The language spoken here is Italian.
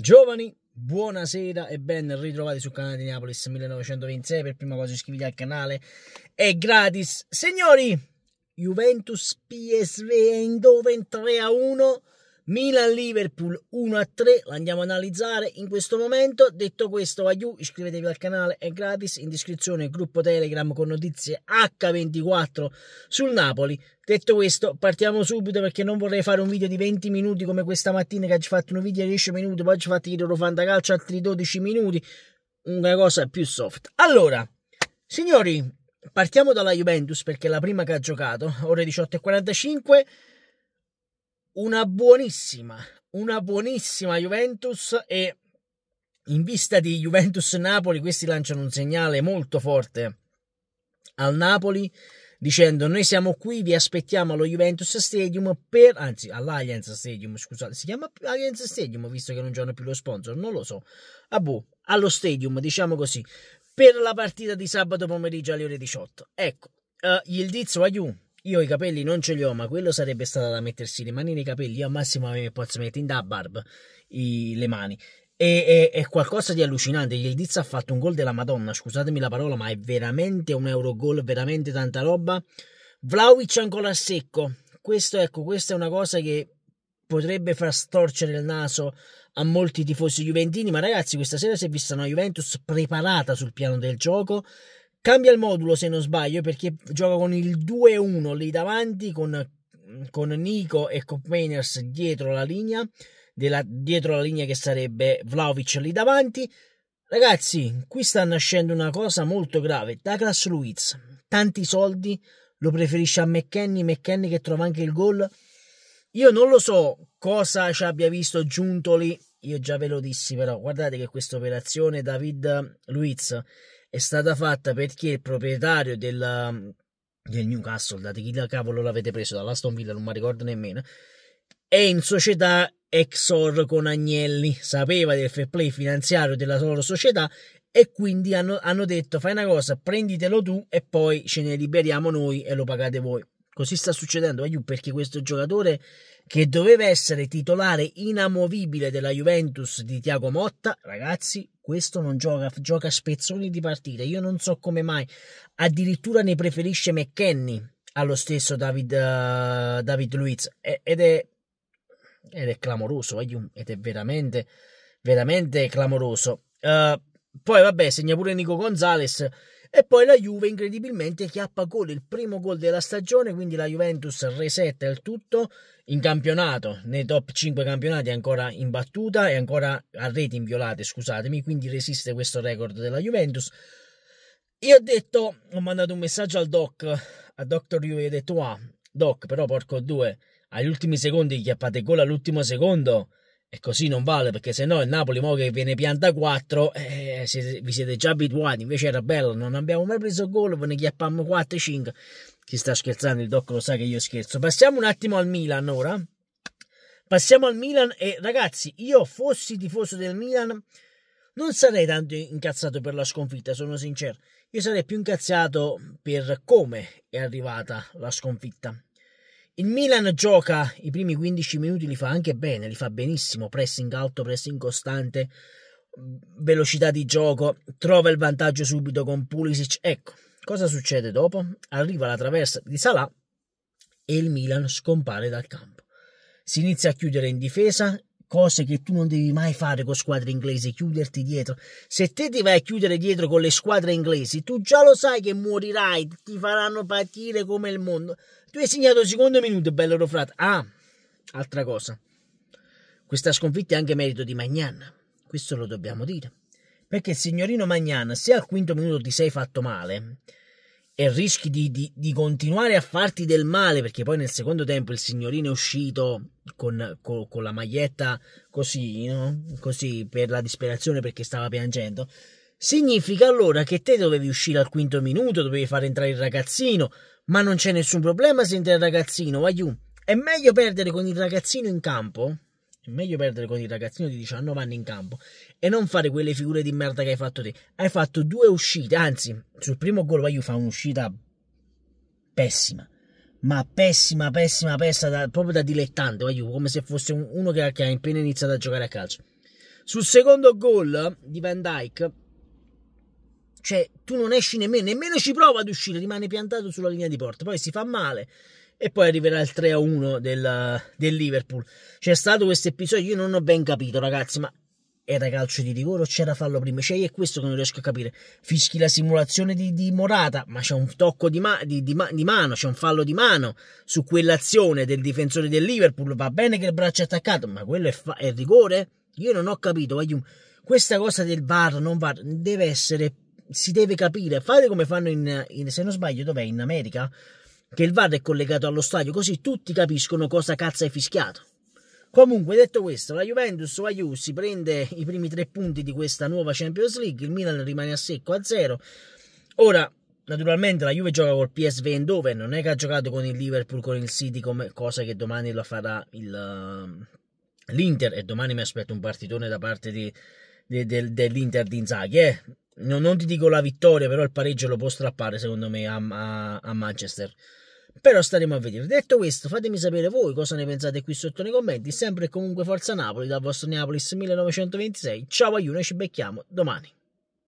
Giovani, buonasera e ben ritrovati sul canale di Napolis 1926. Per prima cosa iscriviti al canale, è gratis. Signori, Juventus PSV Eindhoven 3 a 1. Milan-Liverpool 1-3, l'andiamo a analizzare in questo momento. Detto questo, aiù, iscrivetevi al canale, è gratis, in descrizione il gruppo Telegram con notizie H24 sul Napoli. Detto questo, partiamo subito perché non vorrei fare un video di 20 minuti come questa mattina che oggi fatto un video di 10 minuti, poi oggi ho fatto i loro fantacalcio altri 12 minuti, una cosa più soft. Allora, signori, partiamo dalla Juventus perché è la prima che ha giocato, ore 18.45 una buonissima, una buonissima Juventus e in vista di Juventus-Napoli questi lanciano un segnale molto forte al Napoli dicendo noi siamo qui, vi aspettiamo allo Juventus Stadium per, anzi all'Allianz Stadium, scusate, si chiama Allianz Stadium visto che non giorno più lo sponsor, non lo so, ah boh, allo Stadium, diciamo così, per la partita di sabato pomeriggio alle ore 18. Ecco, uh, il Dizzo Aiù io i capelli non ce li ho, ma quello sarebbe stato da mettersi le mani nei capelli. Io al massimo mi posso mettere in da barb i, le mani. E, è, è, qualcosa di allucinante. Il Diz ha fatto un gol della Madonna, scusatemi la parola, ma è veramente un Eurogol, veramente tanta roba. Vlaovic ancora a secco. Questo, ecco, questa è una cosa che potrebbe far storcere il naso a molti tifosi juventini, ma ragazzi, questa sera si è vista una Juventus preparata sul piano del gioco Cambia il modulo se non sbaglio perché gioca con il 2-1 lì davanti con, con Nico e Copmaners dietro la linea, della, dietro la linea che sarebbe Vlaovic lì davanti. Ragazzi, qui sta nascendo una cosa molto grave. Douglas Luiz, tanti soldi, lo preferisce a McKenny, McKenny che trova anche il gol. Io non lo so cosa ci abbia visto Giuntoli, io già ve lo dissi però, guardate che questa operazione David Luiz è stata fatta perché il proprietario della, del Newcastle, da chi cavolo l'avete preso dall'Aston Villa, non mi ricordo nemmeno, è in società Exor con Agnelli, sapeva del fair play finanziario della loro società e quindi hanno, hanno detto fai una cosa, prenditelo tu e poi ce ne liberiamo noi e lo pagate voi. Così sta succedendo aiù perché questo giocatore che doveva essere titolare inamovibile della Juventus di Tiago Motta, ragazzi, questo non gioca, gioca spezzoni di partita. Io non so come mai. Addirittura ne preferisce McKenny allo stesso David, uh, David Luiz. Ed è, ed è clamoroso, ed è veramente, veramente clamoroso. Uh, poi, vabbè, segna pure Nico Gonzalez e poi la Juve incredibilmente chiappa gol, il primo gol della stagione, quindi la Juventus resetta il tutto in campionato, nei top 5 campionati è ancora imbattuta e ancora a reti inviolate, scusatemi, quindi resiste questo record della Juventus. Io ho detto, ho mandato un messaggio al doc, a Dr. Juve, ho detto, ah, doc, però porco due, agli ultimi secondi chiappate gol all'ultimo secondo, e così non vale perché se no il Napoli mo che viene pianta 4 eh, siete, vi siete già abituati invece era bello non abbiamo mai preso gol ve ne chiappammo 4 5 si sta scherzando il doc lo sa che io scherzo. Passiamo un attimo al Milan ora. Passiamo al Milan e ragazzi io fossi tifoso del Milan non sarei tanto incazzato per la sconfitta sono sincero. Io sarei più incazzato per come è arrivata la sconfitta il Milan gioca i primi 15 minuti, li fa anche bene, li fa benissimo, pressing alto, pressing costante, velocità di gioco, trova il vantaggio subito con Pulisic. Ecco, cosa succede dopo? Arriva la traversa di Salah e il Milan scompare dal campo. Si inizia a chiudere in difesa, cose che tu non devi mai fare con squadre inglesi, chiuderti dietro. Se te ti vai a chiudere dietro con le squadre inglesi, tu già lo sai che morirai, ti faranno partire come il mondo. Tu hai segnato il secondo minuto, bello Rofrat. Ah, altra cosa. Questa sconfitta è anche merito di Magnan. Questo lo dobbiamo dire. Perché il signorino Magnan, se al quinto minuto ti sei fatto male e rischi di, di, di, continuare a farti del male, perché poi nel secondo tempo il signorino è uscito con, con, con la maglietta così, no? così per la disperazione perché stava piangendo, significa allora che te dovevi uscire al quinto minuto, dovevi far entrare il ragazzino, ma non c'è nessun problema se entra il ragazzino, vai giù. È meglio perdere con il ragazzino in campo. È meglio perdere con il ragazzino di 19 anni in campo e non fare quelle figure di merda che hai fatto te. Hai fatto due uscite, anzi, sul primo gol Vayu fa un'uscita pessima. Ma pessima, pessima, pessima, da, proprio da dilettante, Vayu, come se fosse un, uno che ha appena iniziato a giocare a calcio. sul secondo gol di Van Dyke, cioè tu non esci nemmeno, nemmeno ci prova ad uscire, rimane piantato sulla linea di porta, poi si fa male e poi arriverà il 3-1 del, del Liverpool. C'è stato questo episodio, io non ho ben capito ragazzi, ma era calcio di rigore o c'era fallo prima? Cioè, è questo che non riesco a capire. Fischi la simulazione di, di Morata, ma c'è un tocco di, ma, di, di, mano, c'è un fallo di mano su quell'azione del difensore del Liverpool. Va bene che il braccio è attaccato, ma quello è, fa- è rigore? Io non ho capito. Questa cosa del VAR, non VAR, deve essere. Si deve capire. Fate come fanno in, in se non sbaglio, dov'è? In America? Che il VAR è collegato allo stadio, così tutti capiscono cosa cazzo hai fischiato. Comunque, detto questo, la Juventus Ayu si prende i primi tre punti di questa nuova Champions League, il Milan rimane a secco a zero. Ora, naturalmente, la Juve gioca col PSV Eindhoven, non è che ha giocato con il Liverpool, con il City, come, cosa che domani lo farà il, l'Inter, e domani mi aspetto un partitone da parte di, di, de, dell'Inter di Inzaghi, eh. Non, non, ti dico la vittoria, però il pareggio lo può strappare, secondo me, a, a, a Manchester. Però staremo a vedere. Detto questo, fatemi sapere voi cosa ne pensate qui sotto nei commenti. Sempre e comunque Forza Napoli dal vostro Neapolis 1926. Ciao a noi ci becchiamo domani.